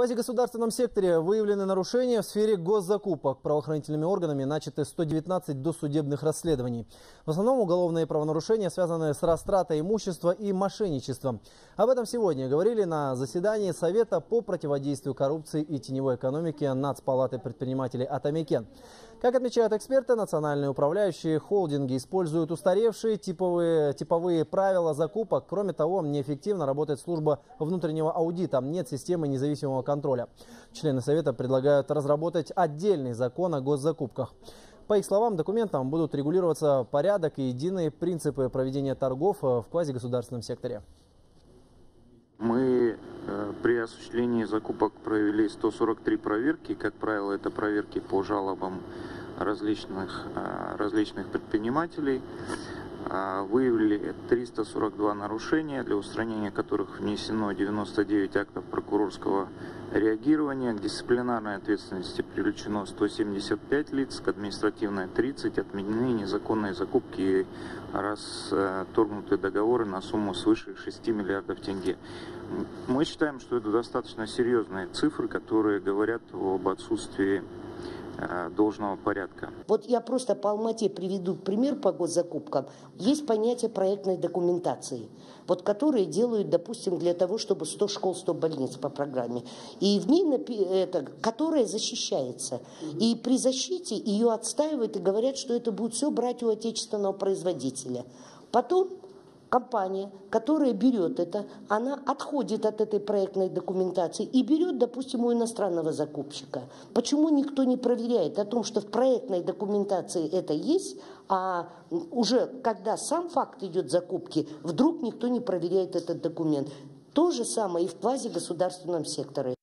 квазигосударственном секторе выявлены нарушения в сфере госзакупок. Правоохранительными органами начаты 119 досудебных расследований. В основном уголовные правонарушения, связанные с растратой имущества и мошенничеством. Об этом сегодня говорили на заседании Совета по противодействию коррупции и теневой экономике Нацпалаты предпринимателей «Атамикен». Как отмечают эксперты, национальные управляющие холдинги используют устаревшие типовые, типовые правила закупок. Кроме того, неэффективно работает служба внутреннего аудита. Нет системы независимого контроля. Члены Совета предлагают разработать отдельный закон о госзакупках. По их словам, документом будут регулироваться порядок и единые принципы проведения торгов в квазигосударственном секторе. Мы э, при осуществлении закупок провели 143 проверки. Как правило, это проверки по жалобам различных, э, различных предпринимателей. Э, выявили 342 нарушения, для устранения которых внесено 99 актов прокурорского реагирования. К дисциплинарной ответственности привлечено 175 лиц, к административной 30, отменены незаконные закупки и расторгнуты договоры на сумму свыше 6 миллиардов тенге. Мы считаем, что это достаточно серьезные цифры, которые говорят об отсутствии должного порядка. Вот я просто по Алмате приведу пример по госзакупкам. Есть понятие проектной документации, вот которые делают, допустим, для того, чтобы 100 школ, 100 больниц по программе. И в ней, это, которая защищается. И при защите ее отстаивают и говорят, что это будет все брать у отечественного производителя. Потом компания, которая берет это, она отходит от этой проектной документации и берет, допустим, у иностранного закупщика. Почему никто не проверяет о том, что в проектной документации это есть, а уже когда сам факт идет закупки, вдруг никто не проверяет этот документ. То же самое и в квазигосударственном секторе.